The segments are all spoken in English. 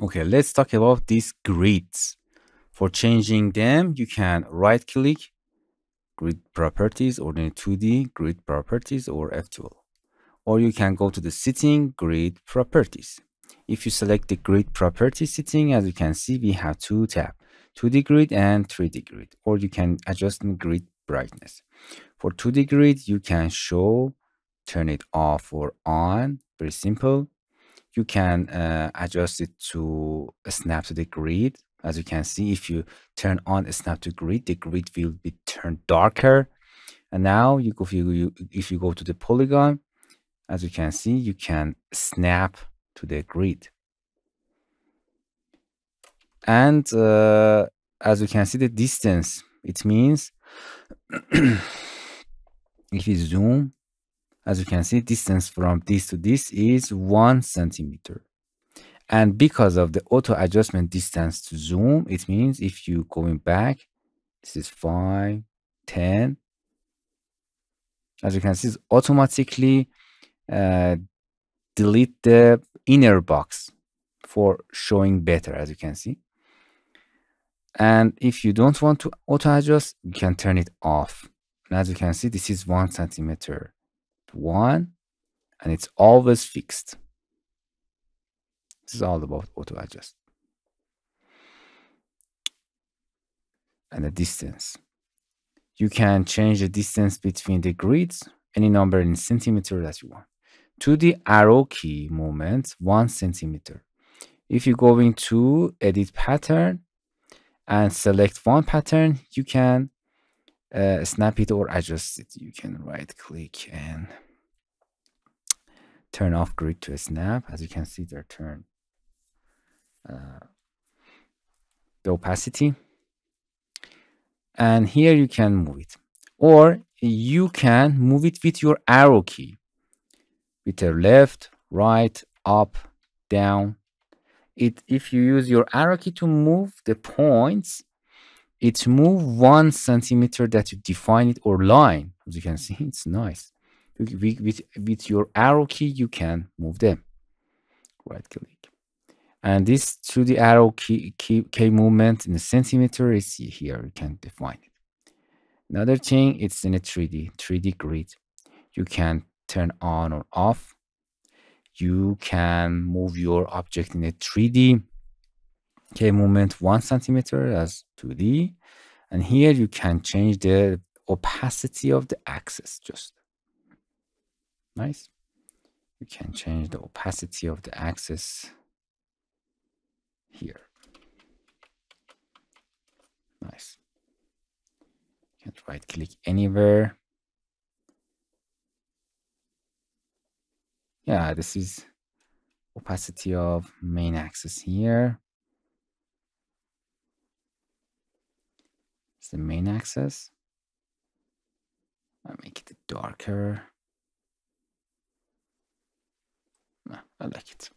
Okay, let's talk about these grids. For changing them, you can right click grid properties or the 2D grid properties or F12. Or you can go to the setting grid properties. If you select the grid property setting, as you can see, we have two tab, 2D grid and 3D grid, or you can adjust the grid brightness. For 2D grid, you can show, turn it off or on, very simple. You can uh, adjust it to snap to the grid. As you can see, if you turn on a snap to grid, the grid will be turned darker. And now you go, if you, if you go to the polygon, as you can see, you can snap to the grid. And uh, as you can see the distance, it means if you zoom, as you can see, distance from this to this is one centimeter. And because of the auto adjustment distance to zoom, it means if you going back, this is 5, 10. As you can see, automatically uh, delete the inner box for showing better as you can see and if you don't want to auto adjust you can turn it off and as you can see this is one centimeter one and it's always fixed. This is all about auto adjust and the distance. You can change the distance between the grids any number in centimeter that you want. To the arrow key movement one centimeter. If you go into edit pattern and select one pattern, you can uh, snap it or adjust it. You can right click and turn off grid to snap. As you can see, they're turned uh, the opacity. And here you can move it. Or you can move it with your arrow key with the left, right, up, down. It if you use your arrow key to move the points, it move one centimeter that you define it or line. As you can see, it's nice. With, with, your arrow key, you can move them. Right click. And this through the arrow key, key, key movement in the centimeter is here. You can define it. Another thing, it's in a 3D, 3D grid. You can turn on or off. You can move your object in a 3D K movement one centimeter as 2D. And here you can change the opacity of the axis just. Nice. You can change the opacity of the axis here. Nice. You can right click anywhere yeah, this is opacity of main axis here. The main axis. I make it darker. I like it.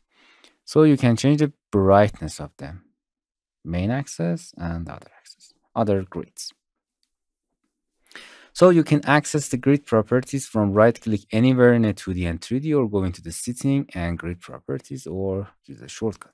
So you can change the brightness of them. Main axis and other axis, other grids. So you can access the grid properties from right click anywhere in a 2D and 3D or go into the setting and grid properties or use a shortcut.